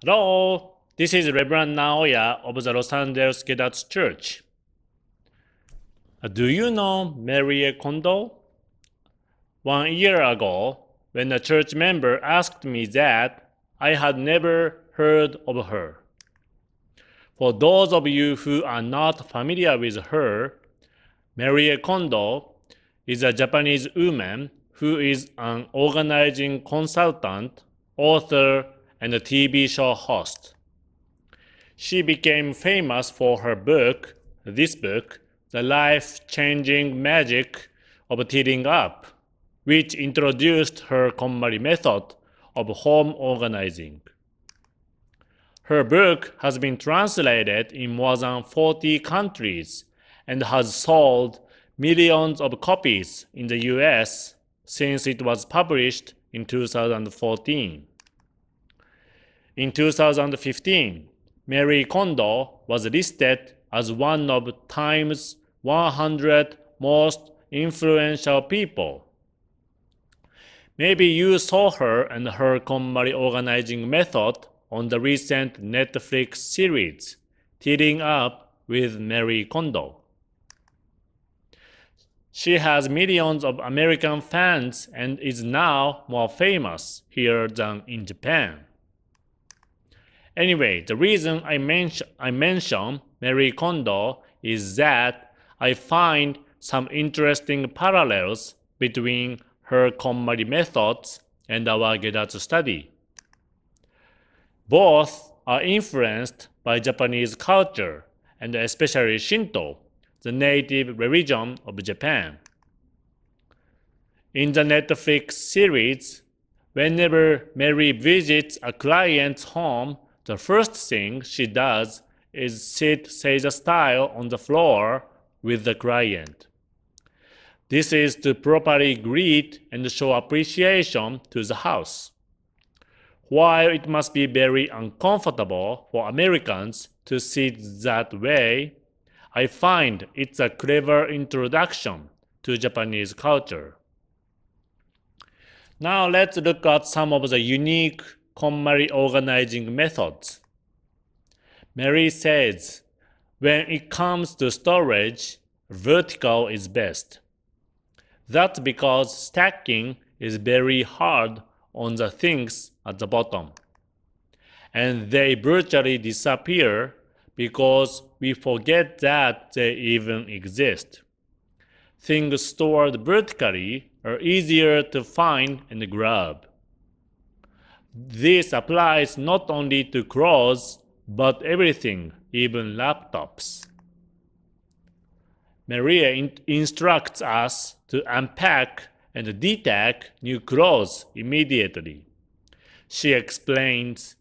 Hello, this is Reverend Naoya of the Los Angeles Gedatsu Church. Uh, Do you know Marie Kondo? One year ago, when a church member asked me that, I had never heard of her. For those of you who are not familiar with her, Marie Kondo is a Japanese woman who is an organizing consultant, author, and a TV show host. She became famous for her book, this book, The Life Changing Magic of Tidying Up, which introduced her KonMari method of home organizing. Her book has been translated in more than 40 countries and has sold millions of copies in the US since it was published in 2014. In 2015, Mary Kondo was listed as one of Time's 100 most influential people. Maybe you saw her and her KonMari organizing method on the recent Netflix series, Tidying Up with Mary Kondo. She has millions of American fans and is now more famous here than in Japan. Anyway, the reason I, mention, I mention Mary Kondo is that I find some interesting parallels between her KonMari methods and our Gedatsu study. Both are influenced by Japanese culture and especially Shinto, the native religion of Japan. In the Netflix series, whenever Mary visits a client's home, the first thing she does is sit seiza style on the floor with the client. This is to properly greet and show appreciation to the house. While it must be very uncomfortable for Americans to sit that way, I find it's a clever introduction to Japanese culture. Now let's look at some of the unique KonMari organizing methods. Mary says, when it comes to storage, vertical is best. That's because stacking is very hard on the things at the bottom. And they virtually disappear because we forget that they even exist. Things stored vertically are easier to find and grab. This applies not only to clothes, but everything, even laptops. Maria in- instructs us to unpack and detack new clothes immediately. She explains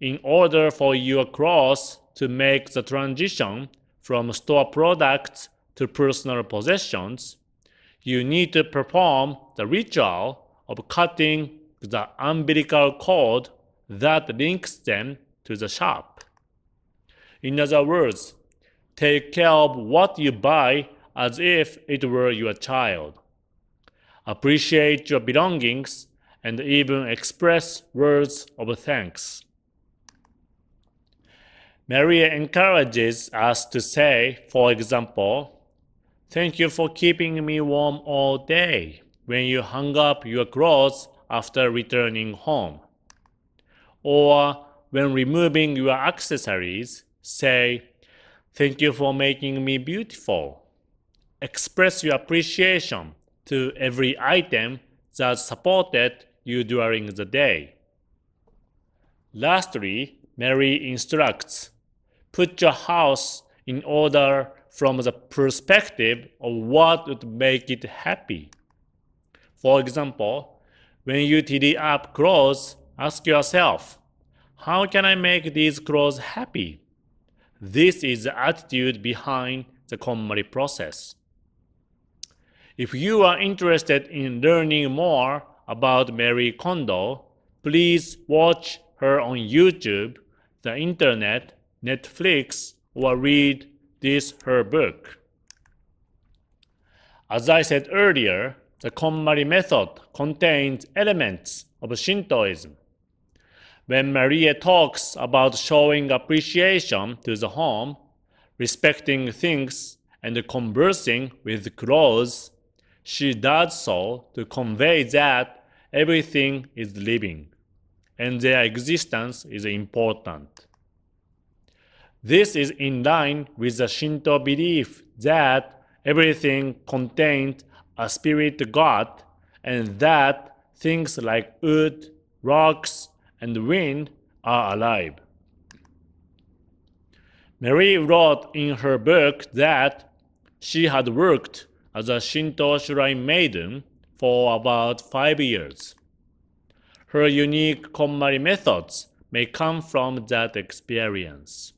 in order for your clothes to make the transition from store products to personal possessions, you need to perform the ritual of cutting the umbilical cord that links them to the shop. In other words, take care of what you buy as if it were your child. Appreciate your belongings and even express words of thanks. Maria encourages us to say, for example, Thank you for keeping me warm all day when you hung up your clothes after returning home. Or when removing your accessories, say, Thank you for making me beautiful. Express your appreciation to every item that supported you during the day. Lastly, Mary instructs put your house in order from the perspective of what would make it happy. For example, when you tidy up clothes, ask yourself, how can I make these clothes happy? This is the attitude behind the KonMari process. If you are interested in learning more about Mary Kondo, please watch her on YouTube, the internet, Netflix, or read this her book. As I said earlier, the KonMari method contains elements of Shintoism. When Maria talks about showing appreciation to the home, respecting things, and conversing with clothes, she does so to convey that everything is living and their existence is important. This is in line with the Shinto belief that everything contains a spirit god and that things like wood, rocks, and wind are alive. Mary wrote in her book that she had worked as a Shinto shrine maiden for about five years. Her unique KonMari methods may come from that experience.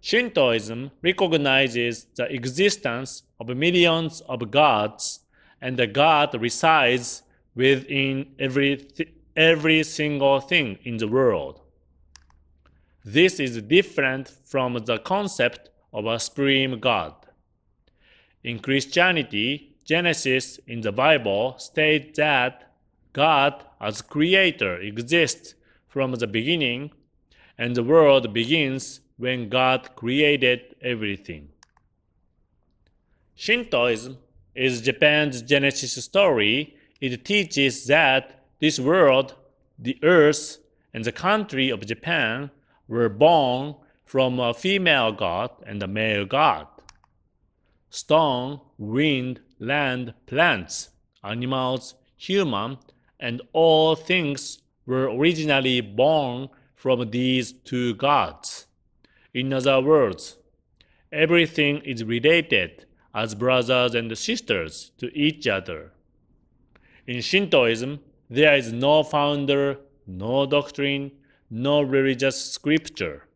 Shintoism recognizes the existence of millions of gods, and the God resides within every, every single thing in the world. This is different from the concept of a supreme God. In Christianity, Genesis in the Bible states that God as creator exists from the beginning, and the world begins when God created everything. Shintoism is Japan's Genesis story. It teaches that this world, the earth, and the country of Japan were born from a female god and a male god. Stone, wind, land, plants, animals, human, and all things were originally born from these two gods. In other words, everything is related as brothers and sisters to each other. In Shintoism, there is no founder, no doctrine, no religious scripture,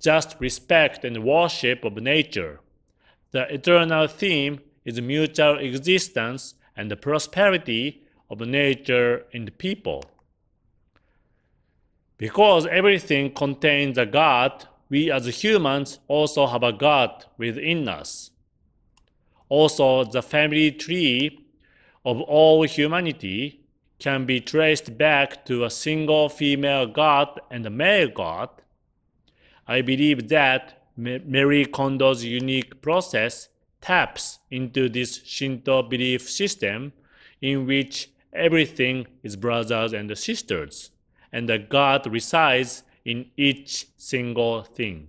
just respect and worship of nature. The eternal theme is mutual existence and the prosperity of nature and people. Because everything contains a God, we as humans also have a God within us. Also, the family tree of all humanity can be traced back to a single female God and a male God. I believe that Mary Kondo's unique process taps into this Shinto belief system in which everything is brothers and sisters, and that God resides in each single thing.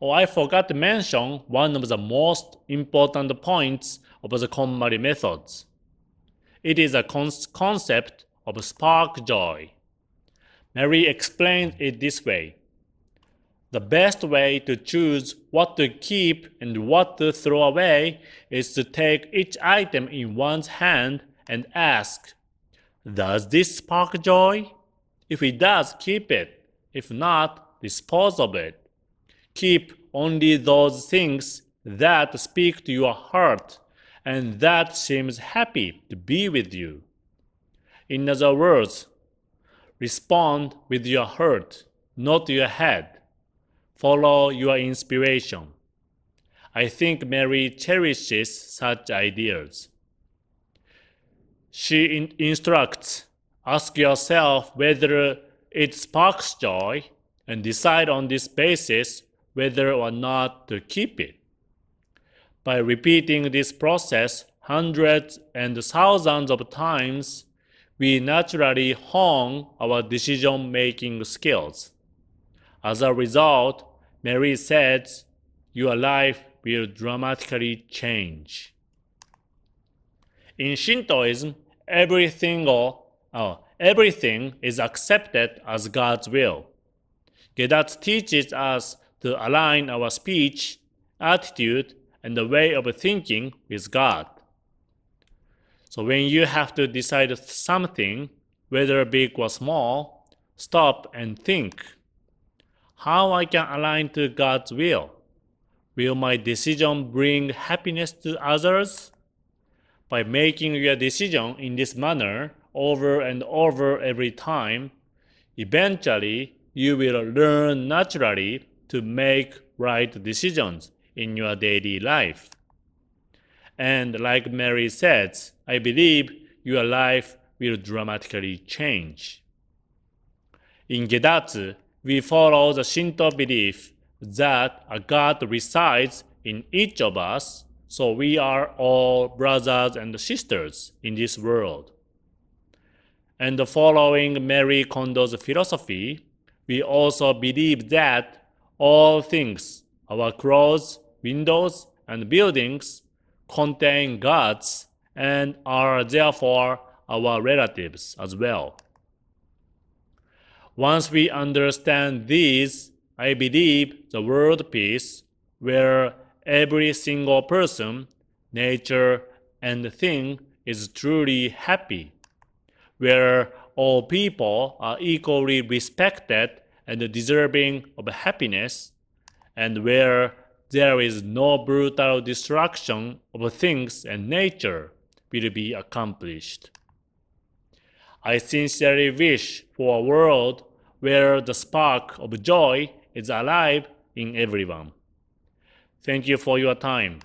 Oh, I forgot to mention one of the most important points of the KonMari methods. It is a con- concept of spark joy. Mary explained it this way. The best way to choose what to keep and what to throw away is to take each item in one's hand and ask, Does this spark joy? If it does, keep it. If not, dispose of it. Keep only those things that speak to your heart and that seems happy to be with you. In other words, respond with your heart, not your head. Follow your inspiration. I think Mary cherishes such ideas. She in- instructs ask yourself whether it sparks joy and decide on this basis whether or not to keep it. By repeating this process hundreds and thousands of times, we naturally hone our decision making skills. As a result, Mary says, Your life will dramatically change. In Shintoism, every or, oh, everything is accepted as God's will. Gedatsu teaches us to align our speech, attitude, and the way of thinking with God. So when you have to decide something, whether big or small, stop and think how I can align to God's will. Will my decision bring happiness to others? By making your decision in this manner over and over every time, eventually you will learn naturally to make right decisions in your daily life. And like Mary says, I believe your life will dramatically change. In Gedatsu, we follow the Shinto belief that a God resides in each of us, so we are all brothers and sisters in this world. And following Marie Kondo's philosophy, we also believe that all things, our clothes, windows, and buildings, contain gods and are therefore our relatives as well. Once we understand these, I believe the world peace, where every single person, nature, and thing is truly happy, where all people are equally respected and deserving of happiness, and where there is no brutal destruction of things and nature will be accomplished. I sincerely wish for a world where the spark of joy is alive in everyone. Thank you for your time.